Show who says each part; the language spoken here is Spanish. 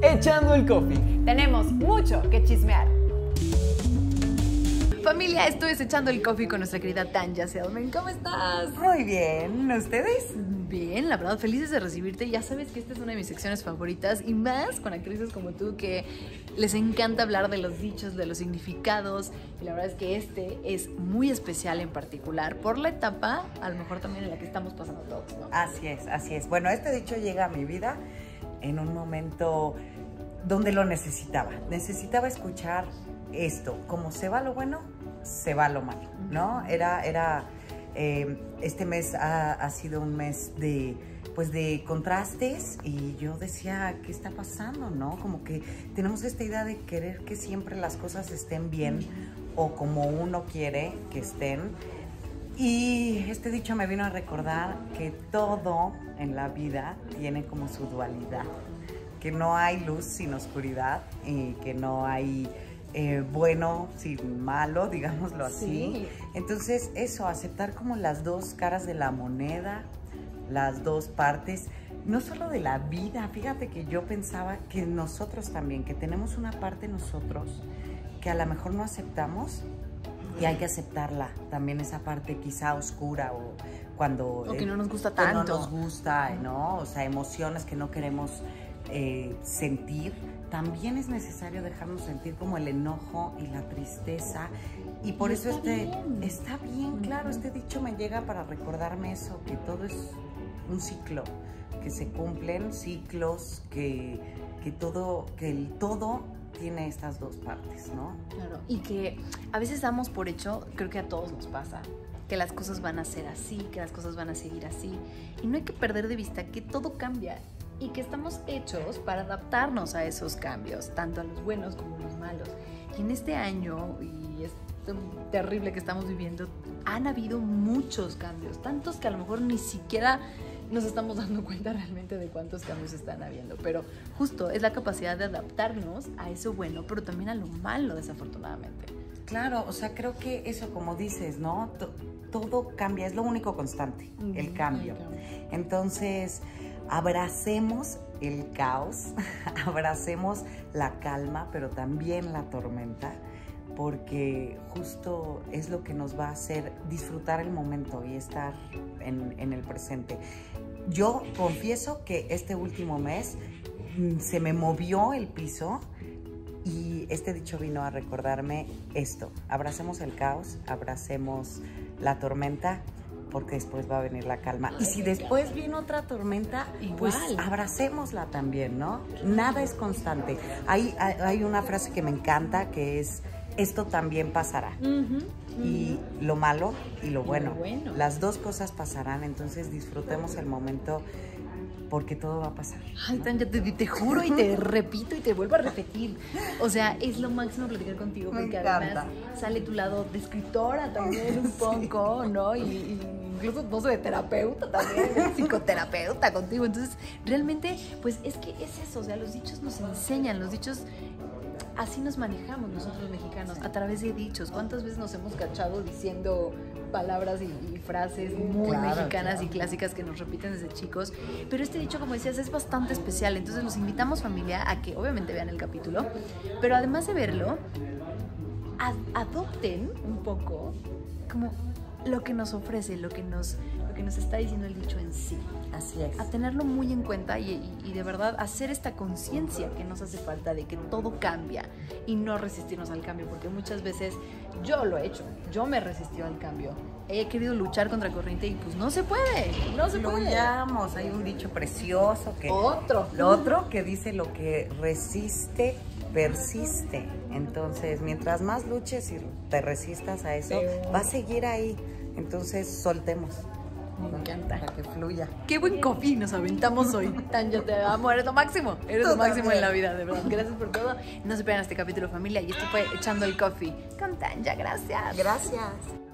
Speaker 1: Echando el Coffee.
Speaker 2: Tenemos mucho que chismear. Familia, estoy echando el coffee con nuestra querida Tanja Selman. ¿Cómo estás?
Speaker 3: Muy bien, ¿ustedes?
Speaker 2: Bien, la verdad, felices de recibirte. Ya sabes que esta es una de mis secciones favoritas y más con actrices como tú que les encanta hablar de los dichos, de los significados. Y la verdad es que este es muy especial en particular por la etapa, a lo mejor también en la que estamos pasando todos, ¿no?
Speaker 3: Así es, así es. Bueno, este dicho llega a mi vida en un momento donde lo necesitaba. Necesitaba escuchar esto, como se va lo bueno, se va lo malo, ¿no? Era, era, eh, este mes ha, ha, sido un mes de, pues de contrastes y yo decía, ¿qué está pasando, no? Como que tenemos esta idea de querer que siempre las cosas estén bien o como uno quiere que estén. Y este dicho me vino a recordar que todo en la vida tiene como su dualidad, que no hay luz sin oscuridad y que no hay eh, bueno sin malo, digámoslo así.
Speaker 2: Sí.
Speaker 3: Entonces eso, aceptar como las dos caras de la moneda, las dos partes, no solo de la vida, fíjate que yo pensaba que nosotros también, que tenemos una parte nosotros que a lo mejor no aceptamos y hay que aceptarla, también esa parte quizá oscura o cuando...
Speaker 2: O que no nos gusta
Speaker 3: que
Speaker 2: tanto.
Speaker 3: no nos gusta, ¿no? O sea, emociones que no queremos eh, sentir, también es necesario dejarnos sentir como el enojo y la tristeza. Y por
Speaker 2: Y
Speaker 3: eso
Speaker 2: está
Speaker 3: este
Speaker 2: bien.
Speaker 3: está bien, claro, este dicho me llega para recordarme eso, que todo es un ciclo, que se cumplen ciclos, que, que todo, que el todo tiene estas dos partes, ¿no?
Speaker 2: Claro, y que a veces damos por hecho, creo que a todos nos pasa, que las cosas van a ser así, que las cosas van a seguir así. Y no hay que perder de vista que todo cambia y que estamos hechos para adaptarnos a esos cambios, tanto a los buenos como a los malos. Y en este año, y es terrible que estamos viviendo, han habido muchos cambios, tantos que a lo mejor ni siquiera nos estamos dando cuenta realmente de cuántos cambios están habiendo, pero justo es la capacidad de adaptarnos a eso bueno, pero también a lo malo, desafortunadamente.
Speaker 3: Claro, o sea, creo que eso, como dices, ¿no? To- todo cambia, es lo único constante, el
Speaker 2: Ujú,
Speaker 3: cambio.
Speaker 2: el cambio.
Speaker 3: Entonces, abracemos el caos, abracemos la calma, pero también la tormenta, porque justo es lo que nos va a hacer disfrutar el momento y estar en, en el presente. Yo confieso que este último mes mm, se me movió el piso y este dicho vino a recordarme esto. Abracemos el caos, abracemos la tormenta, porque después va a venir la calma. Y si después viene otra tormenta, pues abracémosla también, ¿no? Nada es constante. Hay, hay una frase que me encanta que es, esto también pasará. Y lo malo y lo bueno.
Speaker 2: bueno.
Speaker 3: Las dos cosas pasarán, entonces disfrutemos el momento porque todo va a pasar.
Speaker 2: Ay, Tanya, te, te juro y te repito y te vuelvo a repetir. O sea, es lo máximo platicar contigo
Speaker 3: Me
Speaker 2: porque
Speaker 3: encanta.
Speaker 2: además sale tu lado de escritora también un poco, ¿no? Y, y incluso, no sé, de terapeuta también, de psicoterapeuta contigo. Entonces, realmente, pues es que es eso, o sea, los dichos nos enseñan, los dichos... Así nos manejamos nosotros mexicanos, a través de dichos. ¿Cuántas veces nos hemos cachado diciendo palabras y, y frases muy
Speaker 3: Claro,
Speaker 2: mexicanas
Speaker 3: claro.
Speaker 2: y clásicas que nos repiten desde chicos? Pero este dicho, como decías, es bastante especial. Entonces los invitamos familia a que obviamente vean el capítulo, pero además de verlo, ad- adopten un poco como lo que nos ofrece, lo que nos, que nos está diciendo el dicho en sí.
Speaker 3: Así es.
Speaker 2: A tenerlo muy en cuenta y, y- y de verdad hacer esta conciencia que nos hace falta de que todo cambia y no resistirnos al cambio, porque muchas veces yo lo he hecho, yo me he resistido al cambio, he querido luchar contra corriente y pues no se puede, no se puede.
Speaker 3: Fluyamos. Hay un dicho precioso que...
Speaker 2: Otro.
Speaker 3: Lo otro que dice lo que resiste, persiste. Entonces, mientras más luches y te resistas a eso, va a seguir ahí. Entonces, soltemos.
Speaker 2: Me encanta.
Speaker 3: Para que fluya.
Speaker 2: Qué buen coffee nos aventamos hoy. Tanya, te amo, eres lo máximo. Eres
Speaker 3: Tú
Speaker 2: lo máximo en
Speaker 3: también.
Speaker 2: la vida, de verdad. Gracias por todo. No se pierdan este capítulo, familia. Y esto fue Echando el Coffee con Tanya. Gracias.
Speaker 3: Gracias.